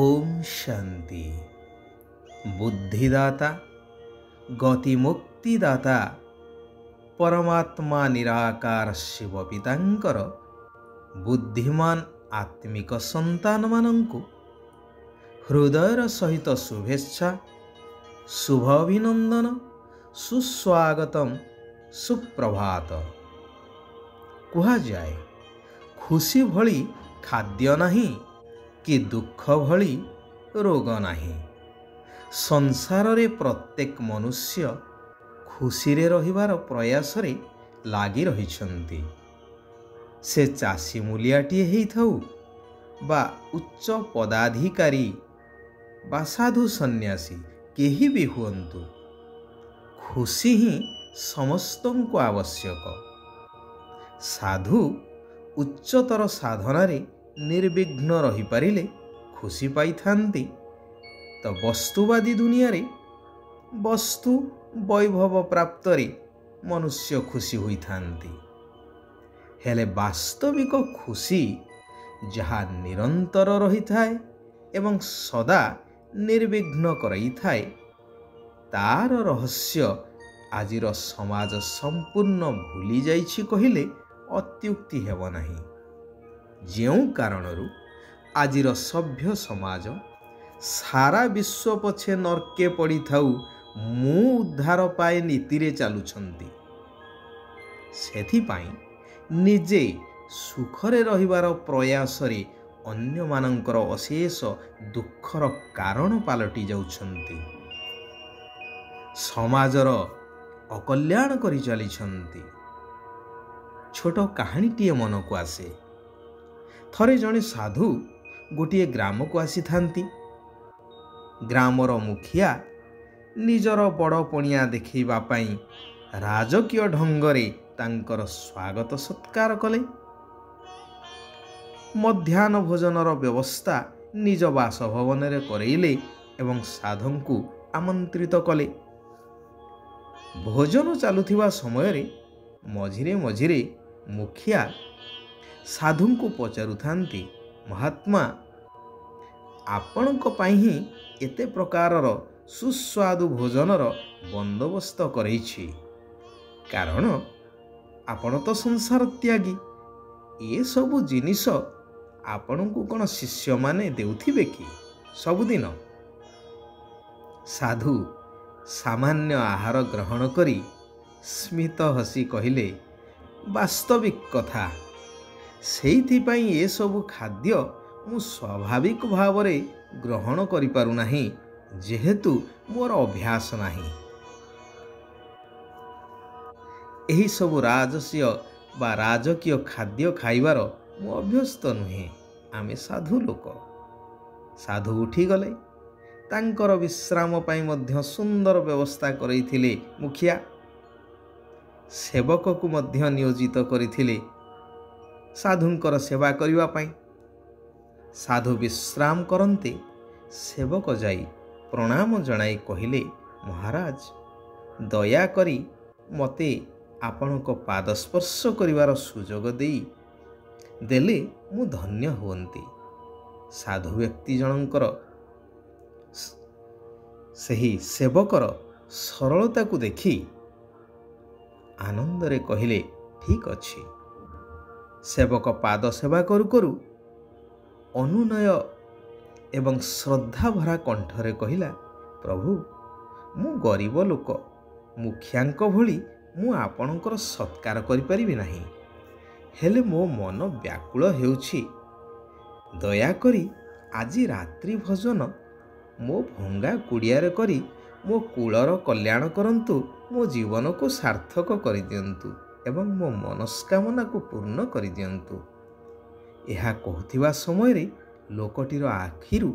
ଓମ୍ ଶାନ୍ତି ବୁଦ୍ଧିଦାତା ଗତିମୁକ୍ତିଦାତା ପରମାତ୍ମା ନିରାକାର ଶିବ ପିତାଙ୍କର ବୁଦ୍ଧିମାନ ଆତ୍ମିକ ସନ୍ତାନମାନଙ୍କୁ ହୃଦୟର ସହିତ ଶୁଭେଚ୍ଛା ଶୁଭ ଅଭିନନ୍ଦନ ସୁସ୍ୱାଗତମ ସୁପ୍ରଭାତ କୁହାଯାଏ ଖୁସି ଭଳି ଖାଦ୍ୟ ନାହିଁ କି ଦୁଃଖ ଭଳି ରୋଗ ନାହିଁ। ସଂସାରରେ ପ୍ରତ୍ୟେକ ମନୁଷ୍ୟ ଖୁସିରେ ରହିବାର ପ୍ରୟାସରେ ଲାଗି ରହିଛନ୍ତି। ସେ ଚାଷୀ ମୂଲିଆଟିଏ ହେଇଥାଉ ବା ଉଚ୍ଚ ପଦାଧିକାରୀ ବା ସାଧୁ ସନ୍ନ୍ୟାସୀ କେହି ବି ହୁଅନ୍ତୁ। ଖୁସି ହିଁ ସମସ୍ତଙ୍କୁ ଆବଶ୍ୟକ। ସାଧୁ ଉଚ୍ଚତର ସାଧନାରେ ନିର୍ବିଘ୍ନ ରହିପାରିଲେ ଖୁସି ପାଇଥାନ୍ତି ତ ବସ୍ତୁବାଦୀ ଦୁନିଆରେ ବସ୍ତୁ ବୈଭବ ପ୍ରାପ୍ତରେ ମନୁଷ୍ୟ ଖୁସି ହୋଇଥାନ୍ତି ହେଲେ ବାସ୍ତବିକ ଖୁସି ଯାହା ନିରନ୍ତର ରହିଥାଏ ଏବଂ ସଦା ନିର୍ବିଘ୍ନ କରାଇଥାଏ ତାର ରହସ୍ୟ ଆଜିର ସମାଜ ସମ୍ପୂର୍ଣ୍ଣ ଭୁଲି ଯାଇଛି କହିଲେ ଅତ୍ୟୁକ୍ତି ହେବ ନାହିଁ ଯେଉଁ କାରଣରୁ ଆଜିର ସଭ୍ୟ ସମାଜ ସାରା ବିଶ୍ୱ ପଛେ ନର୍କେ ପଡ଼ିଥାଉ ମୁଁ ଉଦ୍ଧାର ପାଏ ନୀତିରେ ଚାଲୁଛନ୍ତି। ସେଥିପାଇଁ ନିଜେ ସୁଖରେ ରହିବାର ପ୍ରୟାସରେ ଅନ୍ୟମାନଙ୍କର ଅଶେଷ ଦୁଃଖର କାରଣ ପାଲଟି ଯାଉଛନ୍ତି। ସମାଜର ଅକଲ୍ୟାଣ କରି ଚାଲିଛନ୍ତି। ଛୋଟ କାହାଣୀଟିଏ ମନକୁ ଆସେ। ଥରେ ଜଣେ ସାଧୁ ଗୋଟିଏ ଗ୍ରାମକୁ ଆସିଥାନ୍ତି। ଗ୍ରାମର ମୁଖିଆ ନିଜର ବଡ଼ ପଣିଆ ଦେଖାଇବା ପାଇଁ ରାଜକୀୟ ଢଙ୍ଗରେ ତାଙ୍କର ସ୍ୱାଗତ ସତ୍କାର କଲେ। ମଧ୍ୟାହ୍ନ ଭୋଜନର ବ୍ୟବସ୍ଥା ନିଜ ବାସଭବନରେ କରେଇଲେ ଏବଂ ସାଧୁଙ୍କୁ ଆମନ୍ତ୍ରିତ କଲେ। ଭୋଜନ ଚାଲୁଥିବା ସମୟରେ ମଝିରେ ମଝିରେ ମୁଖିଆ ସାଧୁଙ୍କୁ ପଚାରୁଥାନ୍ତି ମହାତ୍ମା ଆପଣଙ୍କ ପାଇଁ ହିଁ ଏତେ ପ୍ରକାରର ସୁସ୍ୱାଦୁ ଭୋଜନର ବନ୍ଦୋବସ୍ତ କରେଇଛି। କାରଣ ଆପଣ ତ ସଂସାର ତ୍ୟାଗୀ। ଏସବୁ ଜିନିଷ ଆପଣଙ୍କୁ କ'ଣ ଶିଷ୍ୟମାନେ ଦେଉଥିବେ କି ସବୁଦିନ ସାଧୁ ସାମାନ୍ୟ ଆହାର ଗ୍ରହଣ କରି ସ୍ମିତ ହସି କହିଲେ ବାସ୍ତବିକ କଥା। ସେଇଥିପାଇଁ ଏସବୁ ଖାଦ୍ୟ ମୁଁ ସ୍ୱାଭାବିକ ଭାବରେ ଗ୍ରହଣ କରିପାରୁନାହିଁ ଯେହେତୁ ମୋର ଅଭ୍ୟାସ ନାହିଁ। ଏହିସବୁ ରାଜସୀୟ ବା ରାଜକୀୟ ଖାଦ୍ୟ ଖାଇବାର ମୁଁ ଅଭ୍ୟସ୍ତ ନୁହେଁ ଆମେ ସାଧୁ ଲୋକ। ସାଧୁ ଉଠିଗଲେ। ତାଙ୍କର ବିଶ୍ରାମ ପାଇଁ ମଧ୍ୟ ସୁନ୍ଦର ବ୍ୟବସ୍ଥା କରାଇଥିଲେ ମୁଖିଆ। ସେବକକୁ ମଧ୍ୟ ନିୟୋଜିତ କରିଥିଲେ ସାଧୁଙ୍କର ସେବା କରିବା ପାଇଁ। ସାଧୁ ବିଶ୍ରାମ କରନ୍ତି ସେବକ ଯାଇ ପ୍ରଣାମ ଜଣାଇ କହିଲେ ମହାରାଜ ଦୟାକରି ମୋତେ ଆପଣଙ୍କ ପାଦ ସ୍ପର୍ଶ କରିବାର ସୁଯୋଗ ଦେଇ ଦେଲେ ମୁଁ ଧନ୍ୟ ହୁଅନ୍ତି ସାଧୁ ବ୍ୟକ୍ତି ଜଣଙ୍କର ସେହି ସେବକର ସରଳତାକୁ ଦେଖି ଆନନ୍ଦରେ କହିଲେ ଠିକ୍ ଅଛି। ସେବକ ପାଦ ସେବା କରୁ କରୁ ଅନୁନୟ ଏବଂ ଶ୍ରଦ୍ଧାଭରା କଣ୍ଠରେ କହିଲା ପ୍ରଭୁ ମୁଁ ଗରିବ ଲୋକ ମୁଖିଆଙ୍କ ଭଳି ମୁଁ ଆପଣଙ୍କର ସତ୍କାର କରିପାରିବି ନାହିଁ। ହେଲେ ମୋ ମନ ବ୍ୟାକୁଳ ହେଉଛି। ଦୟାକରି ଆଜି ରାତ୍ରି ଭୋଜନ ମୋ ଭଙ୍ଗା କୁଡ଼ିଆରେ କରି ମୋ କୂଳର କଲ୍ୟାଣ କରନ୍ତୁ ମୋ ଜୀବନକୁ ସାର୍ଥକ କରିଦିଅନ୍ତୁ। ଏବଂ ମୋ ମନସ୍କାମନାକୁ ପୂର୍ଣ୍ଣ କରିଦିଅନ୍ତୁ। ଏହା କହୁଥିବା ସମୟରେ ଲୋକଟିର ଆଖିରୁ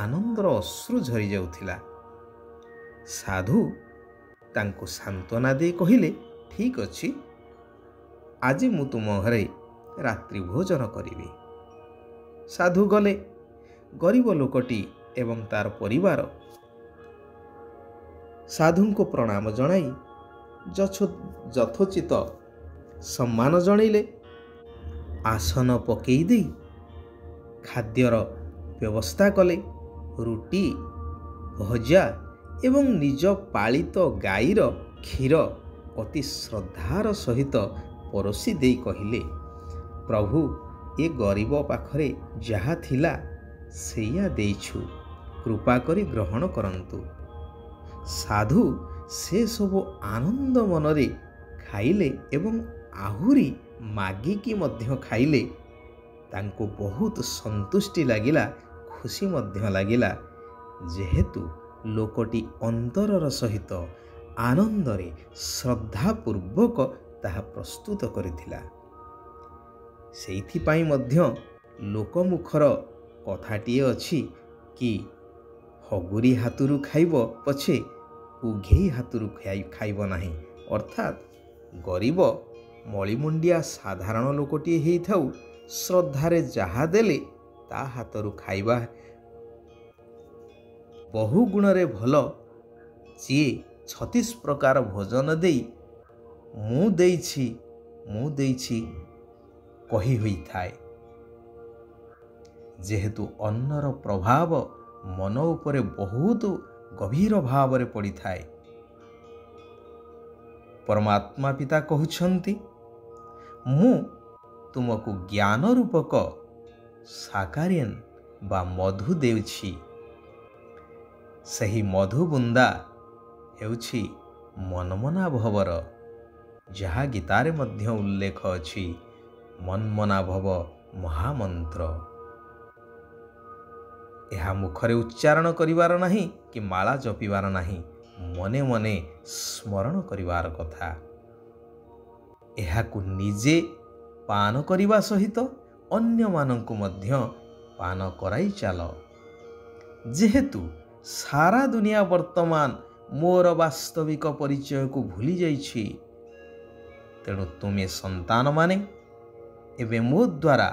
ଆନନ୍ଦର ଅଶ୍ରୁ ଝରିଯାଉଥିଲା ସାଧୁ ତାଙ୍କୁ ସାନ୍ତ୍ୱନା ଦେଇ କହିଲେ ଠିକ୍ ଅଛି ଆଜି ମୁଁ ତୁମ ଘରେ ରାତ୍ରି ଭୋଜନ କରିବି। ସାଧୁ ଗଲେ ଗରିବ ଲୋକଟି ଏବଂ ତାର ପରିବାର ସାଧୁଙ୍କୁ ପ୍ରଣାମ ଜଣାଇ ଯଥୋଚିତ ସମ୍ମାନ ଜଣାଇଲେ। ଆସନ ପକାଇ ଦେଇ ଖାଦ୍ୟର ବ୍ୟବସ୍ଥା କଲେ। ରୁଟି ଭଜା ଏବଂ ନିଜ ପାଳିତ ଗାଈର କ୍ଷୀର ଅତି ଶ୍ରଦ୍ଧାର ସହିତ ପରୋଷି ଦେଇ କହିଲେ ପ୍ରଭୁ ଏ ଗରିବ ପାଖରେ ଯାହା ଥିଲା ସେଇଆ ଦେଇଛୁ। କୃପା କରି ଗ୍ରହଣ କରନ୍ତୁ। ସାଧୁ ସେସବୁ ଆନନ୍ଦ ମନରେ ଖାଇଲେ ଏବଂ ଆହୁରି ମାଗିକି ମଧ୍ୟ ଖାଇଲେ। ତାଙ୍କୁ ବହୁତ ସନ୍ତୁଷ୍ଟି ଲାଗିଲା ଖୁସି ମଧ୍ୟ ଲାଗିଲା। ଯେହେତୁ ଲୋକଟି ଅନ୍ତରର ସହିତ ଆନନ୍ଦରେ ଶ୍ରଦ୍ଧାପୂର୍ବକ ତାହା ପ୍ରସ୍ତୁତ କରିଥିଲା। ସେଇଥିପାଇଁ ମଧ୍ୟ ଲୋକମୁଖର କଥାଟିଏ ଅଛି କି ହଗୁରି ହାତରୁ ଖାଇବ ପଛେ ଉଘେଇ ହାତରୁ ଖାଇବ ନାହିଁ। ଅର୍ଥାତ୍ ଗରିବ ମଳିମୁଣ୍ଡିଆ ସାଧାରଣ ଲୋକଟିଏ ହେଇଥାଉ ଶ୍ରଦ୍ଧାରେ ଯାହା ଦେଲେ ତା ହାତରୁ ଖାଇବା। ବହୁ ଗୁଣରେ ଭଲ ଯିଏ ଛତିଶ ପ୍ରକାର ଭୋଜନ ଦେଇ ମୁଁ ଦେଇଛି ମୁଁ ଦେଇଛି କହି ହୋଇଥାଏ। ଯେହେତୁ ଅନ୍ନର ପ୍ରଭାବ ମନ ଉପରେ ବହୁତ ଗଭୀର ଭାବରେ ପଡ଼ିଥାଏ। ପରମାତ୍ମା ପିତା କହୁଛନ୍ତି ମୁଁ ତୁମକୁ ଜ୍ଞାନ ରୂପକ ସାକାରିନ୍ ବା ମଧୁ ଦେଉଛି। ସେହି ମଧୁବୁନ୍ଦା ହେଉଛି ମନମନା ଭବର ଯାହା ଗୀତାରେ ମଧ୍ୟ ଉଲ୍ଲେଖ ଅଛି ମନ୍ମନା ଭବ ମହାମନ୍ତ୍ର। ଏହା ମୁଖରେ ଉଚ୍ଚାରଣ କରିବାର ନାହିଁ କି ମାଳା ଜପିବାର ନାହିଁ ମନେ ମନେ ସ୍ମରଣ କରିବାର କଥା। ଏହାକୁ ନିଜେ ପାନ କରିବା ସହିତ ଅନ୍ୟମାନଙ୍କୁ ମଧ୍ୟ ପାନ କରାଇ ଚାଲ। ଯେହେତୁ ସାରା ଦୁନିଆ ବର୍ତ୍ତମାନ ମୋର ବାସ୍ତବିକ ପରିଚୟକୁ ଭୁଲି ଯାଇଛି ତେଣୁ ତୁମେ ସନ୍ତାନମାନେ ଏବେ ମୋ ଦ୍ୱାରା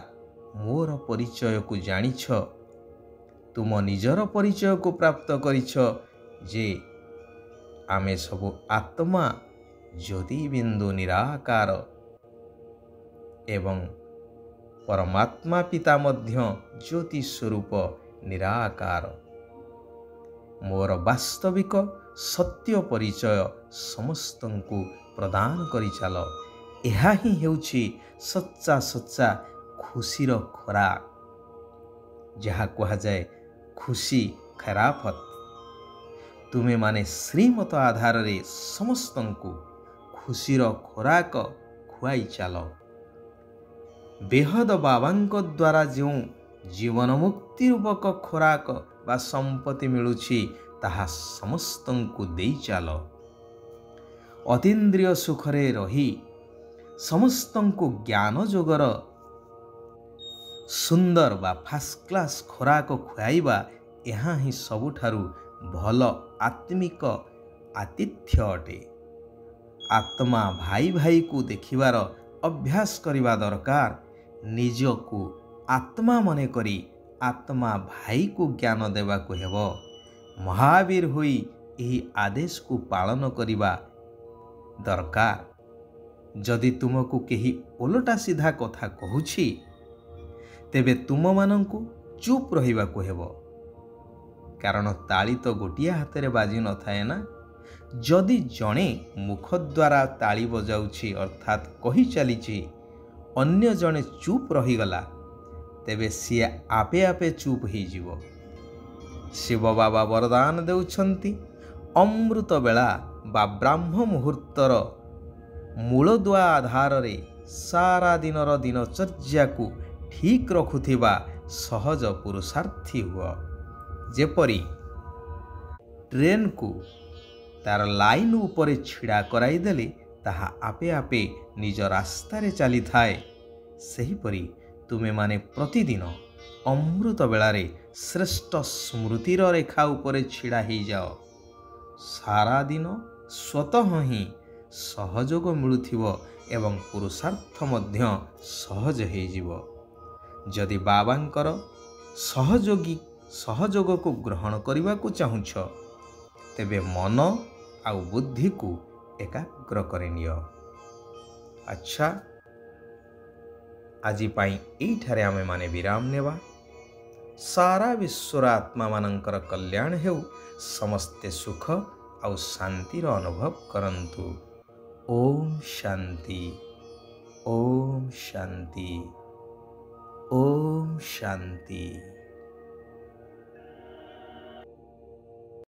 ମୋର ପରିଚୟକୁ ଜାଣିଛ ତୁମ ନିଜର ପରିଚୟକୁ ପ୍ରାପ୍ତ କରିଛ ଯେ ଆମେ ସବୁ ଆତ୍ମା ଜ୍ୟୋତି ବିନ୍ଦୁ ନିରାକାର ଏବଂ ପରମାତ୍ମା ପିତା ମଧ୍ୟ ଜ୍ୟୋତି ସ୍ୱରୂପ ନିରାକାର ମୋର ବାସ୍ତବିକ ସତ୍ୟ ପରିଚୟ ସମସ୍ତଙ୍କୁ ପ୍ରଦାନ କରିଚାଲ। ଏହା ହିଁ ହେଉଛି ସଚ୍ଚା ସଚ୍ଚା ଖୁସିର ଖୋରାକ ଯାହା କୁହାଯାଏ ଖୁସି ଖରାଫତ। ତୁମେମାନେ ଶ୍ରୀମତ ଆଧାରରେ ସମସ୍ତଙ୍କୁ ଖୁସିର ଖୋରାକ ଖୁଆଇ ଚାଲ ବେହଦ ବାବାଙ୍କ ଦ୍ୱାରା ଯେଉଁ ଜୀବନ ମୁକ୍ତି ରୂପକ ଖୋରାକ ବା ସମ୍ପତ୍ତି ମିଳୁଛି ତାହା ସମସ୍ତଙ୍କୁ ଦେଇ ଚାଲ ଅତୀନ୍ଦ୍ରିୟ ସୁଖରେ ରହି ସମସ୍ତଙ୍କୁ ଜ୍ଞାନ ଯୋଗର ସୁନ୍ଦର ବା ଫାଷ୍ଟ କ୍ଲାସ୍ ଖୋରାକ ଖୁଆଇବା ଏହା ହିଁ ସବୁଠାରୁ ଭଲ ଆତ୍ମିକ ଆତିଥ୍ୟ ଅଟେ। ଆତ୍ମା ଭାଇ ଭାଇକୁ ଦେଖିବାର ଅଭ୍ୟାସ କରିବା ଦରକାର। ନିଜକୁ ଆତ୍ମା ମନେକରି ଆତ୍ମା ଭାଇକୁ ଜ୍ଞାନ ଦେବାକୁ ହେବ। ମହାବୀର ହୋଇ ଏହି ଆଦେଶକୁ ପାଳନ କରିବା ଦରକାର। ଯଦି ତୁମକୁ କେହି ଓଲଟା ସିଧା କଥା କହୁଛି ତେବେ ତୁମମାନଙ୍କୁ ଚୁପ୍ ରହିବାକୁ ହେବ। କାରଣ ତାଳି ତ ଗୋଟିଏ ହାତରେ ବାଜି ନଥାଏ ନା? ଯଦି ଜଣେ ମୁଖ ଦ୍ୱାରା ତାଳି ବଜାଉଛି ଅର୍ଥାତ୍ କହି ଚାଲିଛି ଅନ୍ୟ ଜଣେ ଚୁପ୍ ରହିଗଲା ତେବେ ସିଏ ଆପେ ଆପେ ଚୁପ୍ ହେଇଯିବ। ଶିବ ବାବା ବରଦାନ ଦେଉଛନ୍ତି। ଅମୃତ ବେଳା ବା ବ୍ରାହ୍ମ ମୁହୂର୍ତ୍ତର ମୂଳଦୁଆ ଆଧାରରେ ସାରା ଦିନର ଦିନଚର୍ଯ୍ୟାକୁ ଠିକ୍ ରଖୁଥିବା ସହଜ ପୁରୁଷାର୍ଥୀ ହୁଅ। ଯେପରି ଟ୍ରେନ୍କୁ ତା'ର ଲାଇନ୍ ଉପରେ ଛିଡ଼ା କରାଇଦେଲେ ତାହା ଆପେ ଆପେ ନିଜ ରାସ୍ତାରେ ଚାଲିଥାଏ ସେହିପରି ତୁମେମାନେ ପ୍ରତିଦିନ ଅମୃତ ବେଳାରେ ଶ୍ରେଷ୍ଠ ସ୍ମୃତିର ରେଖା ଉପରେ ଛିଡ଼ା ହେଇଯାଅ ସାରା ଦିନ ସ୍ୱତଃ ହିଁ ସହଯୋଗ ମିଳୁଥିବ ଏବଂ ପୁରୁଷାର୍ଥ ମଧ୍ୟ ସହଜ ହେଇଯିବ ଯଦି ବାବାଙ୍କର ସହଯୋଗୀ ସହଯୋଗକୁ ଗ୍ରହଣ କରିବାକୁ ଚାହୁଁଛ ତେବେ ମନ ଆଉ ବୁଦ୍ଧିକୁ ଏକାଗ୍ର କରିନିଅ ଆଚ୍ଛା ଆଜି ପାଇଁ ଏଇଠାରେ ଆମେମାନେ ବିରାମ ନେବା ସାରା ବିଶ୍ୱର ଆତ୍ମାମାନଙ୍କର କଲ୍ୟାଣ ହେଉ ସମସ୍ତେ ସୁଖ ଆଉ ଶାନ୍ତିର ଅନୁଭବ କରନ୍ତୁ ଓମ୍ ଶାନ୍ତି ଓମ୍ ଶାନ୍ତି ଓମ୍ ଶାନ୍ତି